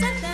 စက်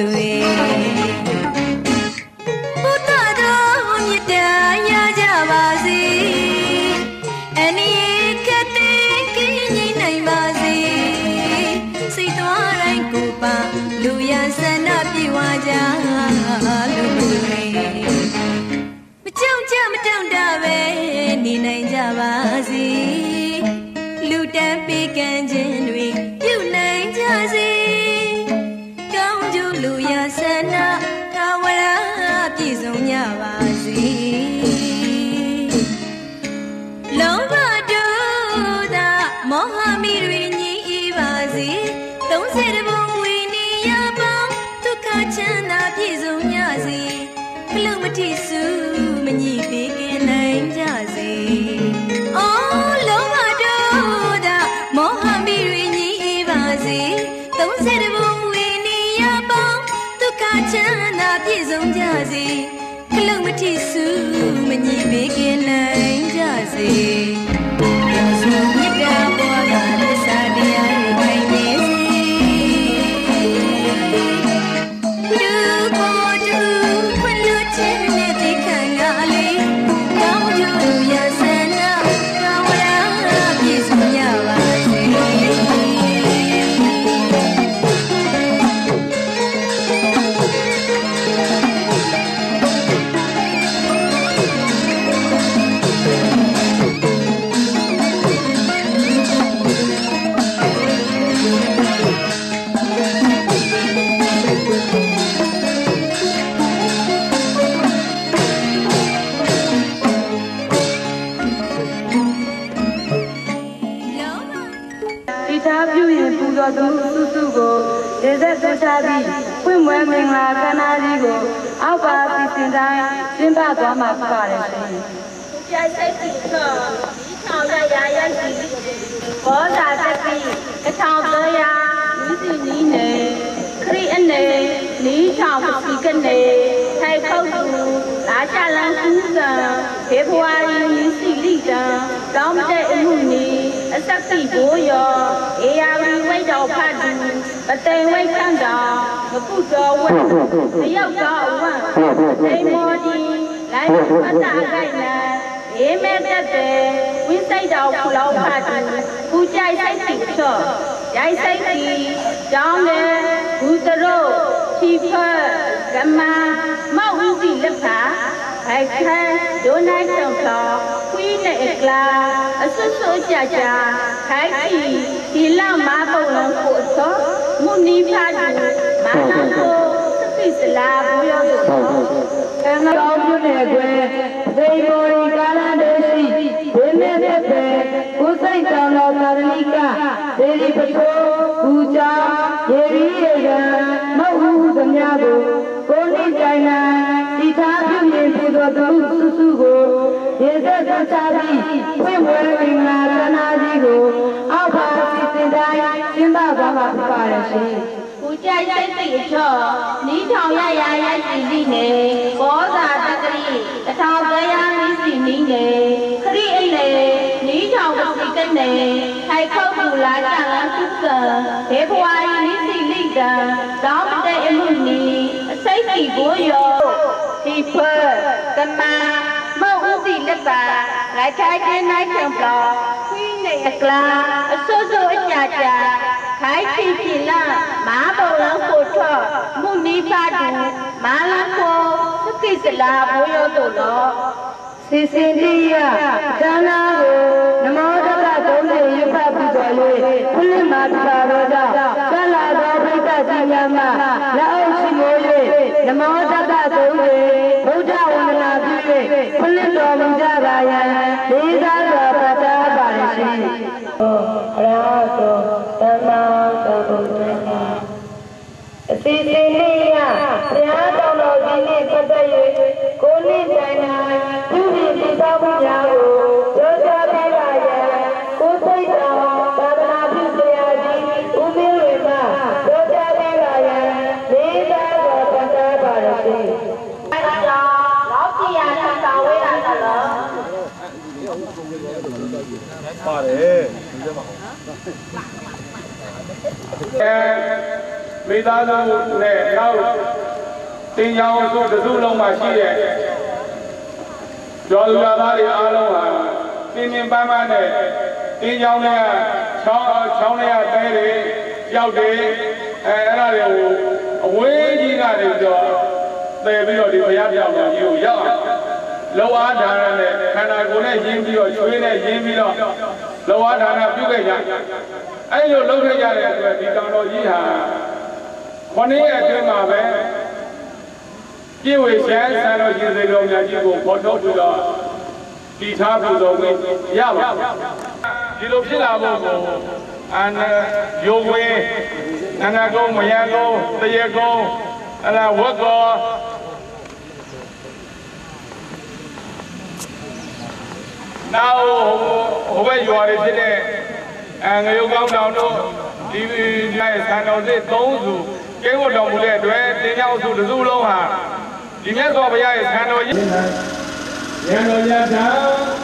လို့မ မောဟမီတွေညီပါစေ30ဘုံဝိနည်းရပေါင်းဒုက္ခချမ်းသာပြည့်စုံကြစေခလုတ်မထိစုမညိပေးကင်းနိုင်ကြစေအော်လုံးဝတို့သာမောဟမီတွေညီပါစေ30ဘုံဝိနည်းရပေါင်းဒုက္ခချမ်းသာပြည့်စုံကြစေခလုတ်မထိစုမညိပေးကင်းနိုင်ကြစေရောစု တံတောင်းတဲ့အမှုနီအဆက်စီဘိုးရောအေယာဝီဝိတ်တော်ဖတ်သူပသိမ်ဝိတ်ခန့်တော်မကုတော်ဝက်တယောက်တော်ဝန့်အိမ်မော်ဒီလိုင်းမတ်တာကိုက်နံအေးမဲ့တက်တယ်ဝင်းစိတ်တော်ဖလောက်ဖတ်သူပူကြိုက်စိတ်စီချော့ရိုက်စိတ်စီကြောင်းတယ်ဘူးတရို့ချီဖတ်ကမမောက်ဦးစီလက်ဖာ ဟိုက်ခန်ဒိုနိုင်ဆောင်ခေါ်ခွီးနဲ့အကလာအဆွတ်ဆွတ်ကြကြခိုက်ချီဒီလောက်မပုံလုံးကိုအစောမုန်နီဖားသူမာနကိုသတိစလာဘူးရောကံတော်ပြုနေကွယ်သေမောရီကာလန္တေရှိ ဒီနေ့နဲ့ပဲကုစိတ်တောင်တော်သာရဏိကဒေဒီပထိုးဘူချာယေရီယေကံမဟုတ်ဘူးသမျှကိုကိုနိကြိုင်နာတိထားပြုရင်ပူဇော်သူစုစုကိုရေသက်သချပြီးဖွင့်ဝဲမင်္ဂလာသနာကြီးကိုအောက်ပါစီစဉ်တိုင်းကျင်းပသွားမှာဖြစ်ပါတယ်ရှင်ကိုကြိုက်စိတ်စိတ်အချော့နီးထောင်ရရရစီစီနေဘောဇာတကတိအထောင်တရားမီးစီနီးနေခရိအိလေ ဆောင်ပစီကနေထိုက်ခုတ်မူလာကံသုကဒေဘဝါရီနိစီလိကံတောင်းတဲ့အမှုနီအစိတ်ကြီးကိုရောဒီဖကမမဟုတ်ဒီလက်ပါလိုက်ထိုက်ခြင်းနိုင်ချံပလောခွင်းနေအကလာအစိုးစိုးအကြကြခိုင်ချင်းပြလာမာဘုံလောက်ကိုထော့မုနိပါတူမာလကိုသကိစလာဘိုးရောတို့တော့စေစင်တရဒါနာကို ၍ခုလင်မာသာတော်ကြောင့်ဆက်လာသောဘိက္ခတိယမလက်အုပ်ရှိမိုး၍နမောတတသုံး၍ဗုဒ္ဓဝန္ဒနာပြု၍ခုလင်တော်မူကြပါယံလေးစားတော်ပတ္တာပါရရှိ။ဟောအရာတော် မိသားစုနဲ့နောက်တင်ကြောင်စုတစုလုံးမှာရှိတဲ့ကျော်သူရသားတွေအားလုံးဟာတင်းတင်းပန်းပန်းနဲ့တင်းကြောင်နဲ့ချောင်းချောင်းနဲ့တဲတွေရောက်တယ်အဲအဲ့ဒါတွေကိုအဝေးကြီးကနေတော့တဲပြီးတော့ဒီဘုရားပြောင်တော်ကြီးကိုရောက်လောအားဒါရနဲ့ခန္ဓာကိုယ်နဲ့ရင်းပြီးတော့ချွေးနဲ့ရင်းပြီးတော့လောအားဒါရပြုခဲ့ကြ အဲ့လိုလုပ်ခဲ့ကြတဲ့အတွက်ဒီကောင်တော်ကြီးဟာခொနည်းအတွင်းမှာပဲပြေဝေရှမ်းဆန်တော်ရှင်စေတော်များကြီးကိုခေါ်ထုတ်ပြီးတော့တည်ထားပြုတော်ဝင်ရပါဒီလိုဖြစ်လာဖို့ကိုအန်ယိုဝေနန္ဒကုံမယံကုံတရကုံအဲ့ဒါဝက်ကောနောက်ဟိုဘက်ရွာတွေဖြစ်တဲ့ အံငရုတ်ကောင်းတော်တို့ဒီနဲ့ဆန်တော်စစ်၃စုကိဝတ်တော်မူတဲ့အတွက်တင်ရောက်စုတစုလုံးဟာဒီမြတ်စွာဘုရားရဲ့ဆန်တော်ရည်ရန်တော်ရတာ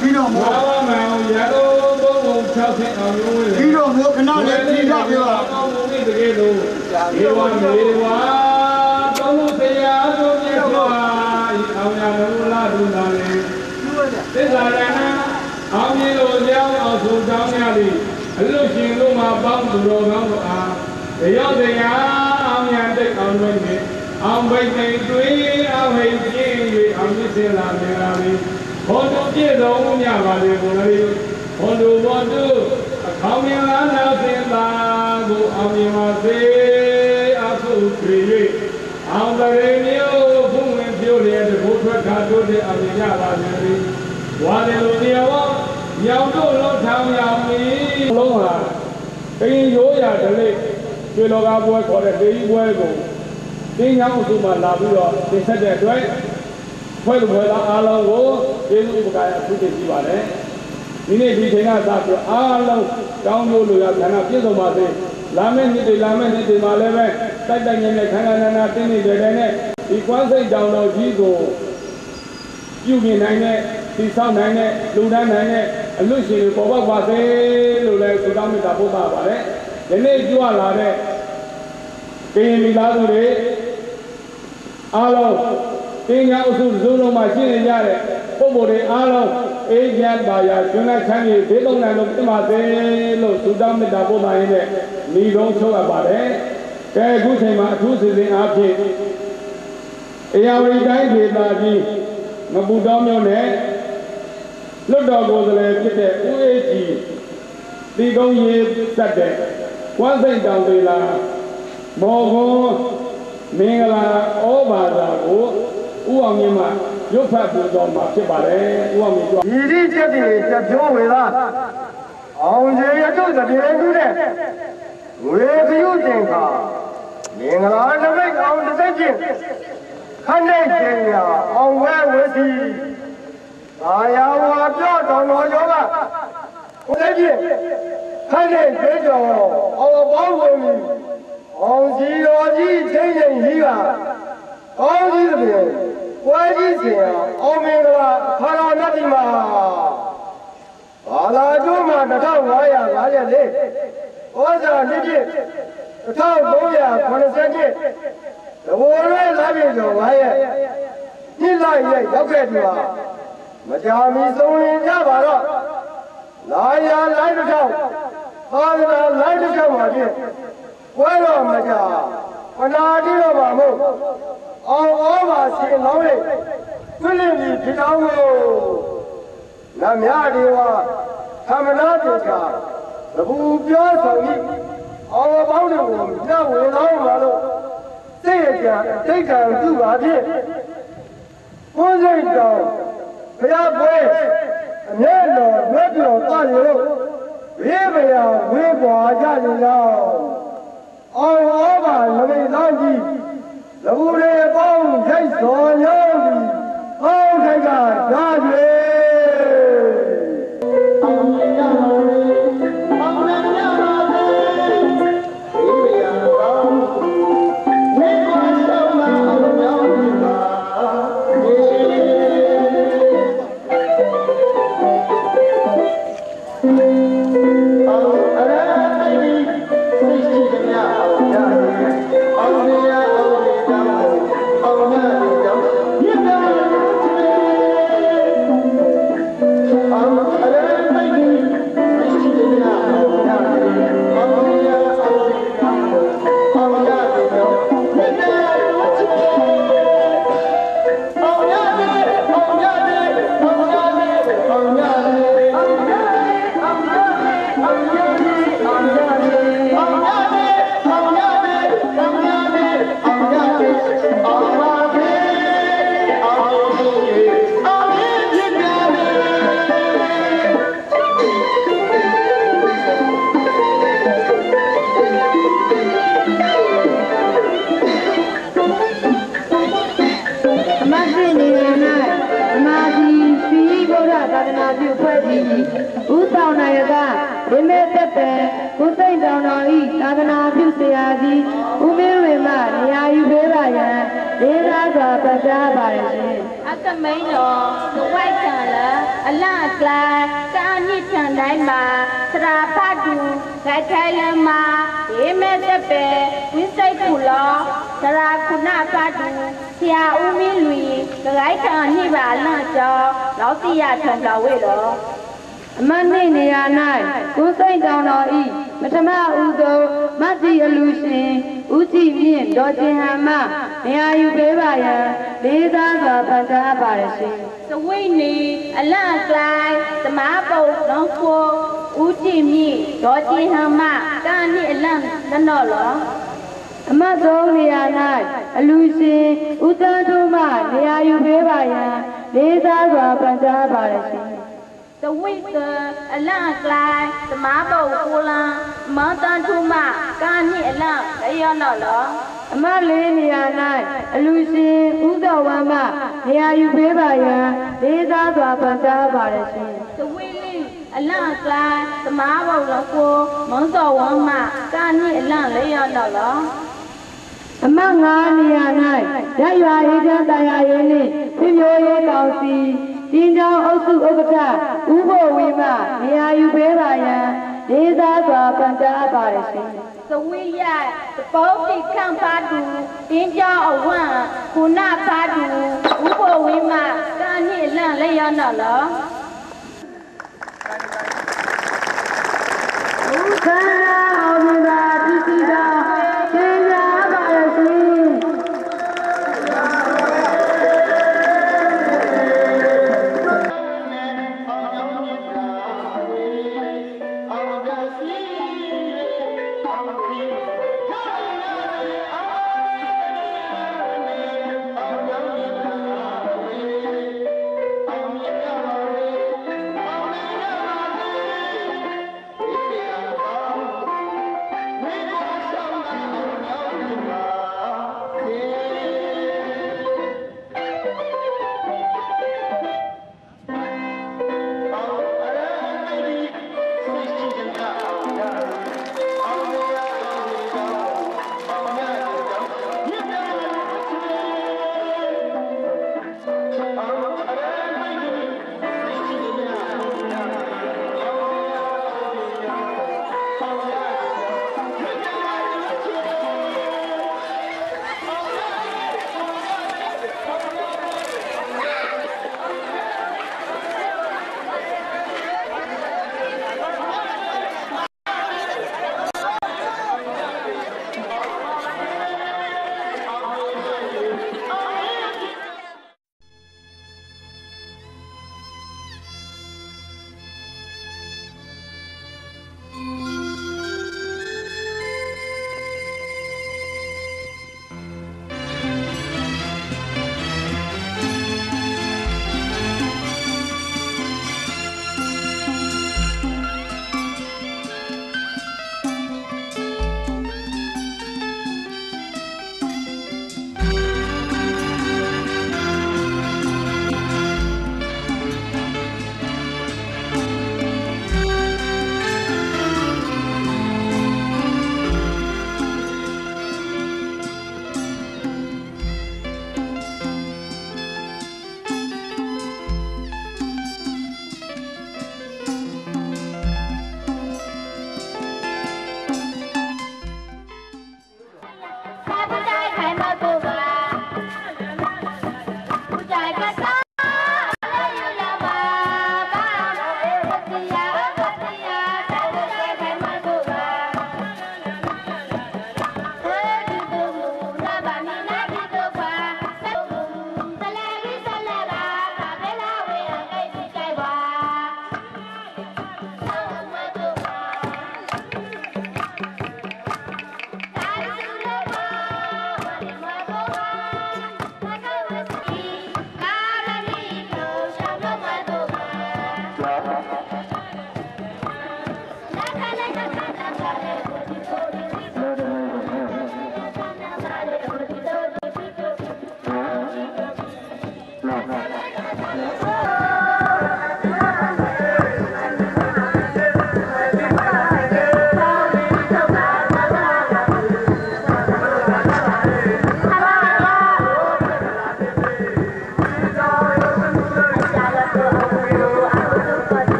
ပြီးတော့မောဝမန်ရတော်ဘုံဘုံ၆ဆင့်အောင်ရိုးလေပြီးတော့မျိုးခဏလေးပြီးတော့ပြောတာကောင်းမှုတကယ်လို့ရေဝမေဝါသုံးဆရာတို့မြတ်စွာဘုရားဤအောင်ရမူလာတို့သာလေသစ္စာရဏ အလုရှင်တို့မှာပေါင်းသူတော်ကောင်းတို့အားတရားတရားအမြတ်တဲ့အောင်လို့နေအောင်ဘိတ်နေတွေးအောင်ဟိတ်ပြင်း၍အောင်မြစ်စေလာမြင်လာပြီဟောတို့ပြည့်စုံမြပါလေကိုလေးဟောတို့ဘောတို့အကောင်းမြင်လာနာသင်ပါကိုအောင်မြင်ပါစေအခုတွေ့၍အောင်တရေမျိုးဘုဝင်ပြို့လေတဘုထွက်ခါတို့တဲ့အမြင်ရပါလေဝါလေလိုနေဝရောင်တို့လုံးထောင်ရောင်မီ လုံးဟာကရင်ရိုးရာဒလိကျွေလောကပွဲခေါ်တဲ့ဒေကြီးပွဲကိုတင်းရောင်းစုမှလာပြီးတော့တင်ဆက်တဲ့အတွက်ဖွဲ့လူဖွဲ့သားအားလုံးကိုကျေးဇူးဥပဒေအထူးတင်ပြပါတယ်။ဒီနေ့ဒီချိန်ကစပြီးအားလုံးကောင်းကျိုးလိုရာဌာနပြည့်စုံပါစေ။လာမယ့်နေ့တွေလာမယ့်နေ့တွေမှာလည်းပဲတိုက်တိုက်ငယ်ငယ်ခန်းခန်းနာနာတင်းနေကြတဲ့နဲ့ဒီကွမ်းစိတ်ကြောင်တော်ကြီးကိုပြုမြင်နိုင်တဲ့ဒီဆောင်နိုင်တဲ့လူတန်းနိုင်တဲ့ အလွတ်ရှင်ပေါ်ပေါက်ပါစေလို့လည်းဆုတောင်းမေတ္တာပို့ပါပါတယ်။ဒီနေ့ကြွလာတဲ့ကရင်မိသားစုတွေအားလုံးတင်ညာအစုစုလုံးမှာရှိနေကြတဲ့ပုံပေါ်တွေအားလုံးအေးချမ်းပါရာကျွမ်းလက်ချမ်းကြီးဒေသုံနိုင်လို့ပြပါစေလို့ဆုတောင်းမေတ္တာပို့ပါရင်းနဲ့မိကုံးချုပ်အပ်ပါတယ်။ကဲအခုချိန်မှာအထူးစီစဉ်အားဖြင့်အေရဝတီတိုင်းဒေသကြီးမပူတော်မြို့နယ် လွတ်တော်ကိုယ်စားလှယ်ဖြစ်တဲ့ဦးအေးကြည်ဒီကုန်းရေးတက်တဲ့ဝမ်းစိတ်တောင်သေးလာမော်ခွန်မင်္ဂလာဩဘာသာကိုဦးအောင်မြင့်မှရုပ်ဖတ်ပြီးတော့မှာဖြစ်ပါတယ်ဦးအောင်မြင့်ဒီဒီချက်တွေတပြိုးဝေလားအောင်ရေရတုသပြေကူးတဲ့ဝေကယုတင်ခါမင်္ဂလာနမိတ်အောင်တစ်စိတ်ချင်းခန္ဓာရှင်ရာအောင်ဝဲဝစီ ဘာယာဝါပြောတော်တော်ရောကကိုလေးကြီးခန့်နေကြွေးကြော်အော်ပေါင်းဝင်ပြီအောင်စီတော်ကြီးချင်းချင်းကြီးကကောင်းကြီးသဖြင့်ပွဲကြီးစဉ်အောင်မင်္ဂလာခါတော်နတ်ဒီမှာဘာလာကျိုးမှာ1554ဩဇာနှစ်ပြည့်1381သဘောရဲလာပြည့်ကျော်9ရက်ညစ်လိုက်ရောက်ခဲ့သူဟာ မကြာမီဆုံးရင်ကြပါတော့လာရလိုက်တစ်ထောင်သာသနာလိုက်တစ်ထောင်ပါဖြင့်ဝဲတော့မကြာခနာတိတော့ပါမို့အောင်ဩပါရှင်လောင်းရဲ့ပြည့်လင်းပြီးဖြစ်တော်ကိုနတ်မြဒီဝသမနာတေချာသဘူပြောဆောင်ဤအောင်ပေါင်းတွေကိုညဝေလောင်းပါလို့စိတ်အကြံအဋ္ဌံသူပါဖြင့်ကိုယ်စိတ်တော်ဘု ရားပွဲအမြဲတော်ရွတ်တော်တာရလို့ဝိပယဝိပွားကြနေတော့အောင်ဩပါနမိတ်လောင်းကြီးသဘူရေပေါင်းရိုက်စော်ရောသည်အောင်းထိုက်ကသာကျွေအ အလန့်ကလာကာညစ်ထန်တိုင်းမှာသရာဖတ်တူဂိုက်ထိုင်လမ်းမှာဒီမဲ့တက်ပဲဝိစိတ်ကူလောသရာခုနဖတ်တူဆရာဦးမင်းလူဂိုက်ထန်နှိပါလန့်ကျော်လောက်စီရထန်တော်ဝေတော် အမတ်နှိမ့်နေရာ၌ကိုစိတ်တောင်တော်ဤပထမဦးသောမတ်တီအလူရှင်ဦးကြည်မြင့်ဒေါ်ကျင်ဟန်မှနေရာယူပေးပါရန်လေးသားစွာပတ်ကြားပါရရှင်သဝိနေအလန့်ကလိုက်သမားပုတ်လုံးကိုဦးကြည်မြင့်ဒေါ်ကြည်ဟံမကာနိအလန့်လနော်လောအမတ်ဆုံးနေရာ၌အလူရှင်ဦးတန်းတို့မှနေရာယူပေးပါရန်လေးသားစွာပန်ကြားပါရရှင် သဝိကအလန့်ကလိုက်သမားပုတ်ကိုလံမောင်တန်ထုမကာနိအလန့်လျောနော်လောအမတ်လေးနေရာ၌အလူရှင်ဦးတော်ဝမ်းမှနေရာယူပေးပါရန်လေးသားစွာပန်ကြားပါရရှင်သဝိလိအလန့်ကလိုက်သမားပုတ်လုံးကိုမောင်စောဝမ်းမကာနိအလန့်လျောနော်လောအမတ်ငါးနေရာ၌ရက်ရွာရေးချမ်းတရားရေးနှင့်ပြပြိုးရေးကောင်စီ တင်းချောင်းအုပ်စုဥက္ကဋ္ဌဦးဘိုဝီမှနေရာယူပေးပါရန်လေးသားစွာပန်ကြားပါရရှင်သဝိယသဘောတိခံပါတူတင်းကြောင်းအဝံခုနပါတူဥပဝိမကာနိအလန့်လျောနော်လောခန္